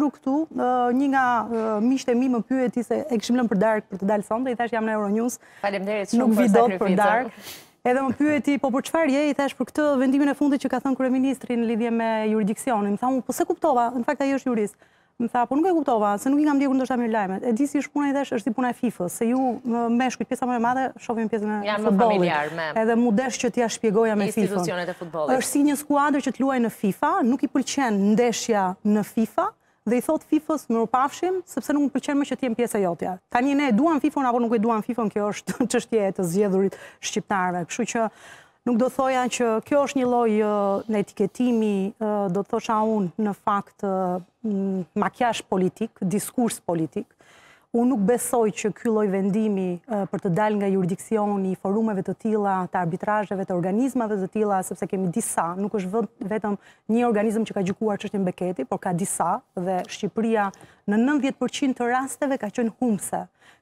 Këtu, një nga miqtë e mi më pyeti se e kishim lënë për darkë për të dalë sonde, i thashë jam në Euronews, nuk vij dot për darkë. Edhe më pyeti, po për çfarë je, i thashë për këtë vendimin e fundit që ka thënë kryeministri në lidhje me juridiksionin. Më tha, po s'e kuptova, në fakt ai është jurist. Më tha, po nuk e kuptova, se nuk i kam ndjekur dhe aq mirë lajmet. E di si është puna i thashë, është si puna e FIFA, se ju meshkujt pjesa më e madhe, shohim pjesën e futbolit, edhe m'u desh që t'ia shpjegoja me FIFA. është si një skuadrë që të luajë në FIFA, nuk i pëlqen ndeshja në FIFA, dhe i thotë FIFA-s mirupafshim, sepse nuk më pëlqen më që të jem pjesë e jotja. Tani ne e duam FIFA-n, apo nuk e duam FIFA-n, kjo është çështje e të zgjedhurit shqiptarëve. Kështu që nuk do thosha që kjo është një lloj etiketimi, do të thosha unë, në fakt makiazh politik, diskurs politik, Unë nuk besoj që ky lloj vendimi për të dalë nga juridiksioni i forumeve të tilla, të arbitrazheve, të organizmave të tilla, sepse kemi disa, nuk është vetëm një organizëm që ka gjykuar çështjen Beketi, por ka disa dhe Shqipëria në 90% të rasteve ka qenë humbëse.